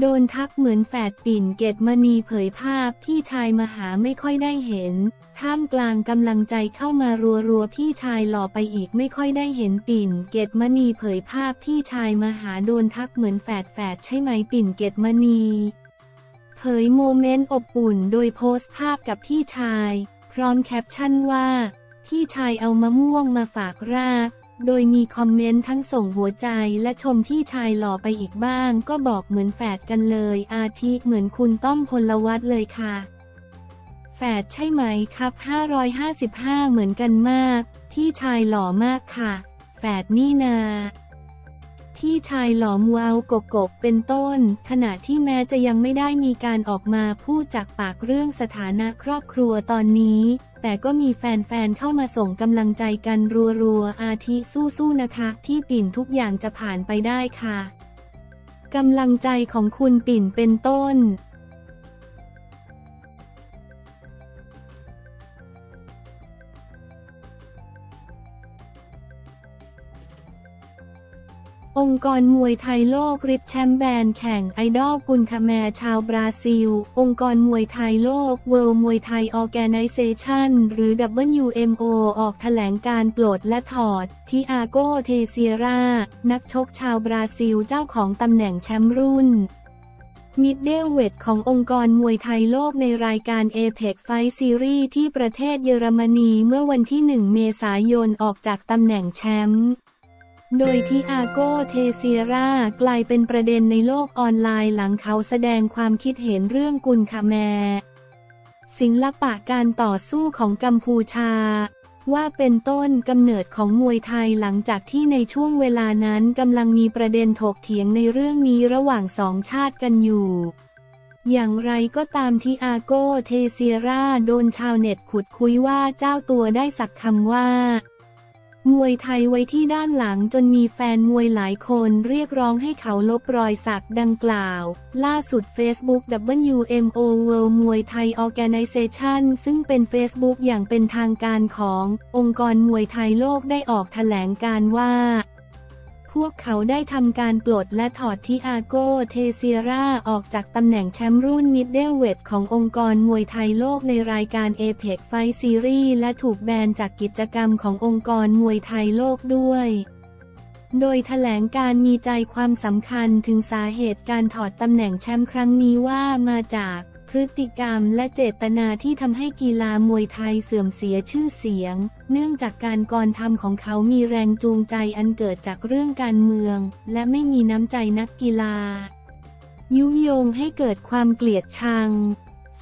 โดนทักเหมือนแฝดปิ่นเกตมณีเผยภาพพี่ชายมหาไม่ค่อยได้เห็น ท่ามกลางกำลังใจเข้ามารัวๆพี่ชายหล่อไปอีกไม่ค่อยได้เห็นปิ่นเกตมณีเผยภาพพี่ชายมหาโดนทักเหมือนแฝดแฝดใช่ไหมปิ่นเกตมณี เผยโมเมนต์อบอุ่นโดยโพสต์ภาพกับพี่ชาย พร้อมแคปชั่นว่า พี่ชายเอามะม่วงมาฝากราก โดยมีคอมเมนต์ทั้งส่งหัวใจและชมพี่ชายหล่อไปอีกบ้าง ก็บอกเหมือนแฝดกันเลย อาทิเหมือนคุณต้อมพลวัตเลยค่ะ แฝดใช่ไหมครับ 555 เหมือนกันมาก พี่ชายหล่อมากค่ะ แฝดนี่นา ที่ชายหลอมวาวกกกเป็นต้น ขณะที่แม้จะยังไม่ได้มีการออกมาพูดจากปากเรื่องสถานะครอบครัวตอนนี้ แต่ก็มีแฟนๆเข้ามาส่งกำลังใจกันรัวๆ อาทิสู้ๆนะคะ พี่ปิ่นทุกอย่างจะผ่านไปได้ค่ะกำลังใจของคุณปิ่นเป็นต้น องค์กรมวยไทยโลกริบแชมป์แบนแข่งไอดอลกุนคาแมชาวบราซิล องค์กรมวยไทยโลก World มวยไทย Organization หรือ WMO ออกแถลงการณ์ปลดและถอด ทิอาโกเทเซียรา นักชกชาวบราซิลเจ้าของตำแหน่งแชมป์รุ่นมิดเดิลเวทขององค์กรมวยไทยโลกในรายการ APEC Fight Series ที่ประเทศเยอรมนีเมื่อวันที่ 1 เมษายนออกจากตำแหน่งแชมป์ โดยที่อาโกเทเซียรากลายเป็นประเด็นในโลกออนไลน์หลังเขาแสดงความคิดเห็นเรื่องกุนขแมร์ศิลปะการต่อสู้ของกัมพูชา ว่าเป็นต้นกำเนิดของมวยไทยหลังจากที่ในช่วงเวลานั้นกำลังมีประเด็นถกเถียงในเรื่องนี้ระหว่างสองชาติกันอยู่อย่างไรก็ตามที่อาโกเทเซียราโดนชาวเน็ตขุดคุยว่าเจ้าตัวได้สักคำว่า มวยไทยไว้ที่ด้านหลังจนมีแฟนมวยหลายคนเรียกร้องให้เขาลบรอยสักดังกล่าว ล่าสุด Facebook WMO World มวยไทย Organization ซึ่งเป็น Facebook อย่างเป็นทางการของ องค์กรมวยไทยโลกได้ออกแถลงการว่า พวกเขาได้ทำการปลดและถอดทิอาโกเทเซียราออกจากตำแหน่งแชมป์รุ่นมิดเดิลเวทขององค์กรมวยไทยโลกในรายการ APEC Fight Series และถูกแบนจากกิจกรรมขององค์กรมวยไทยโลกด้วยโดยแถลงการมีใจความสำคัญถึงสาเหตุการถอดตำแหน่งแชมป์ครั้งนี้ว่ามาจาก พฤติกรรมและเจตนาที่ทำให้กีฬามวยไทยเสื่อมเสียชื่อเสียง เนื่องจากการกรทำของเขามีแรงจูงใจอันเกิดจากเรื่องการเมือง และไม่มีน้ำใจนักกีฬา ยุยงให้เกิดความเกลียดชัง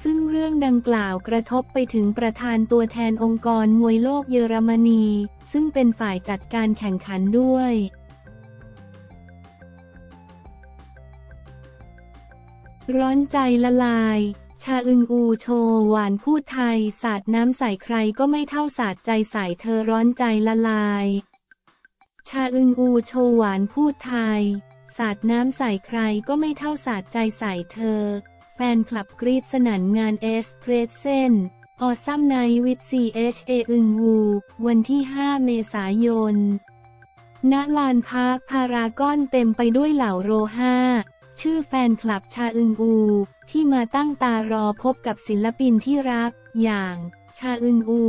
ซึ่งเรื่องดังกล่าวกระทบไปถึงประธานตัวแทนองค์กรมวยโลกเยอรมนี ซึ่งเป็นฝ่ายจัดการแข่งขันด้วย ร้อนใจละลาย ชาอึนอูโชว์หวานพูดไทย สาดน้ำใส่ใครก็ไม่เท่าสาดใจใส่เธอร้อนใจละลาย ชาอึนอูโชว์หวานพูดไทย สาดน้ำใส่ใครก็ไม่เท่าสาดใจใส่เธอ แฟนคลับกรีดสนั่นงานเอสเพรสเซAwesome Night with CHA EUNWOO วันที่ 5 เมษายนณลานพักพารากอนเต็มไปด้วยเหล่าโรห้า ชื่อแฟนคลับชาอึนอู ที่มาตั้งตารอพบกับศิลปินที่รัก อย่าง ชาอึนอู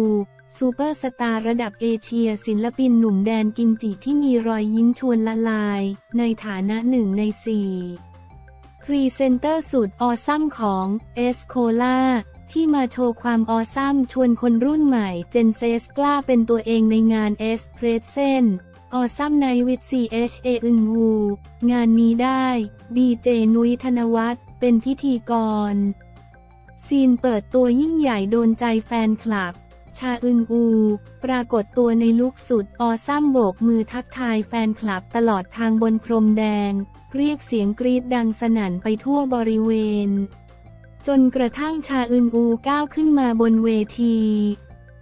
ซูเปอร์สตาร์ระดับเอเชียศิลปินหนุ่มแดนกิมจิที่มีรอยยิ้มชวนละลาย ในฐานะหนึ่งในสี่พรีเซนเตอร์สูตร awesome ของ est Cola ที่มาโชว์ความ awesome ชวนคนรุ่นใหม่ Gen Z กล้าเป็นตัวเองในงาน est Presents Awesome Night with CHA EUNWOO งานนี้ได้ ดีเจนุ้ยธนวัฒน์เป็นพิธีกร ซีนเปิดตัวยิ่งใหญ่โดนใจแฟนคลับ ชาอึนอู ปรากฏตัวในลุคสุด awesome โบกมือทักทายแฟนคลับตลอดทางบนพรมแดง เรียกเสียงกรีดดังสนั่นไปทั่วบริเวณ จนกระทั่งชาอึนอูก้าวขึ้นมาบนเวที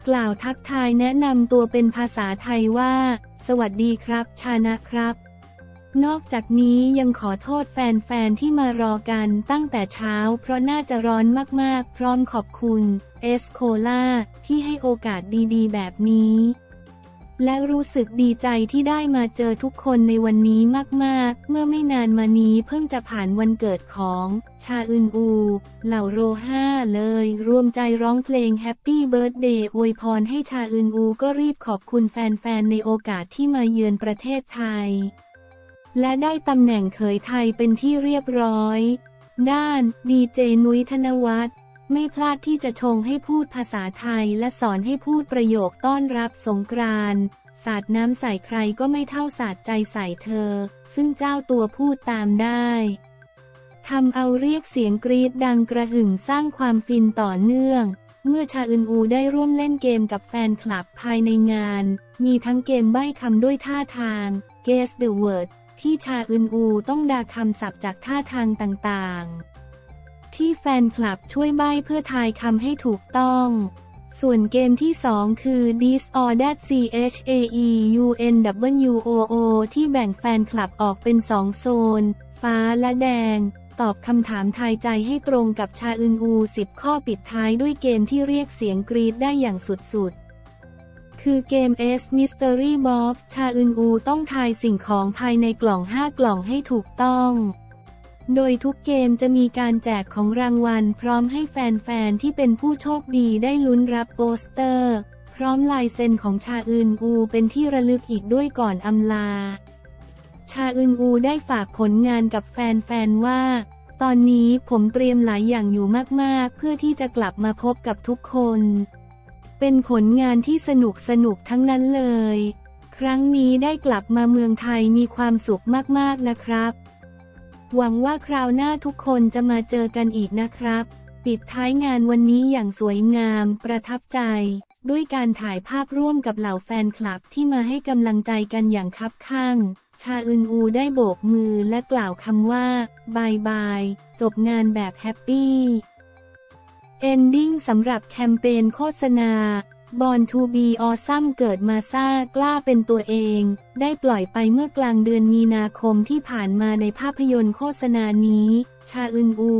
กล่าวทักทายแนะนำตัวเป็นภาษาไทยว่า สวัสดีครับ ชานะครับ นอกจากนี้ยังขอโทษแฟนๆ ที่มารอกันตั้งแต่เช้า เพราะน่าจะร้อนมากๆ พร้อมขอบคุณ เอสโคล่าที่ให้โอกาสดีๆ แบบนี้ และรู้สึกดีใจที่ได้มาเจอทุกคนในวันนี้มาก ๆ เมื่อไม่นานมานี้เพิ่งจะผ่านวันเกิดของ ชาอึนอู เหล่าโรห้าเลย รวมใจร้องเพลง Happy Birthday อวยพรให้ชาอึนอูก็รีบขอบคุณแฟน ๆ ในโอกาสที่มาเยือนประเทศไทย และได้ตำแหน่งเขยไทยเป็นที่เรียบร้อย ด้านดีเจนุ้ยธนวัฒน์ ไม่พลาดที่จะชงให้พูดภาษาไทยและสอนให้พูดประโยคต้อนรับสงกรานต์สาดน้ำใส่ใครก็ไม่เท่าสาดใจใส่เธอ ซึ่งเจ้าตัวพูดตามได้ทำเอาเรียกเสียงกรีดดังกระหึ่มสร้างความฟินต่อเนื่อง เมื่อชาอึนอูได้ร่วมเล่นเกมกับแฟนคลับภายในงาน มีทั้งเกมใบ้คำด้วยท่าทาง Guess the word ที่ชาอึนอูต้องดาคำศัพท์จากท่าทางต่างๆ ที่แฟนคลับช่วยใบ้เพื่อทายคำให้ถูกต้อง ส่วนเกมที่ 2 คือ This or That C H A E U N W O O ที่แบ่งแฟนคลับออกเป็นสองโซน ฟ้าและแดง ตอบคำถามทายใจให้ตรงกับชาอึนอู10 ข้อปิดท้ายด้วยเกมที่เรียกเสียงกรีดได้อย่างสุดๆคือเกม S Mystery Box ชาอึนอูต้องทายสิ่งของภายในกล่อง 5 กล่องให้ถูกต้อง โดยทุกเกมจะมีการแจกของรางวัล พร้อมให้แฟนๆ ที่เป็นผู้โชคดีได้ลุ้นรับโปสเตอร์ พร้อมลายเซ็นของชาอึนอูเป็นที่ระลึกอีกด้วยก่อนอำลา ชาอึนอูได้ฝากผลงานกับแฟนๆ ว่า ตอนนี้ผมเตรียมหลายอย่างอยู่มากๆ เพื่อที่จะกลับมาพบกับทุกคน เป็นผลงานที่สนุกสนุกทั้งนั้นเลย ครั้งนี้ได้กลับมาเมืองไทยมีความสุขมากๆนะครับ หวังว่าคราวหน้าทุกคนจะมาเจอกันอีกนะครับ ปิดท้ายงานวันนี้อย่างสวยงาม ประทับใจ ด้วยการถ่ายภาพร่วมกับเหล่าแฟนคลับที่มาให้กำลังใจกันอย่างคับคั่ง ชาอึนอูได้โบกมือและกล่าวคำว่า bye bye จบงานแบบ happy ending สำหรับแคมเปญโฆษณา Born to be Awesome เกิดมาซ่ากล้าเป็นตัวเอง ได้ปล่อยไปเมื่อกลางเดือนมีนาคมที่ผ่านมาในภาพยนตร์โฆษณานี้ ชาอึนอู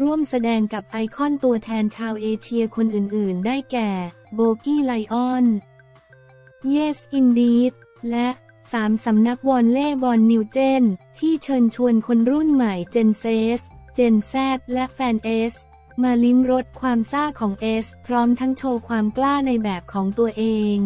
ร่วมแสดงกับไอคอนตัวแทนชาวเอเชียคนอื่นๆ ได้แก่ BOWKYLION Yes Indeed และ 3 สาวนักวอลเลย์บอล new gen ที่เชิญชวนคนรุ่นใหม่ Gen Z Gen Z และแฟน est มาลิ้มรสความซ่าของ est พร้อมทั้งโชว์ความกล้าในแบบของตัวเอง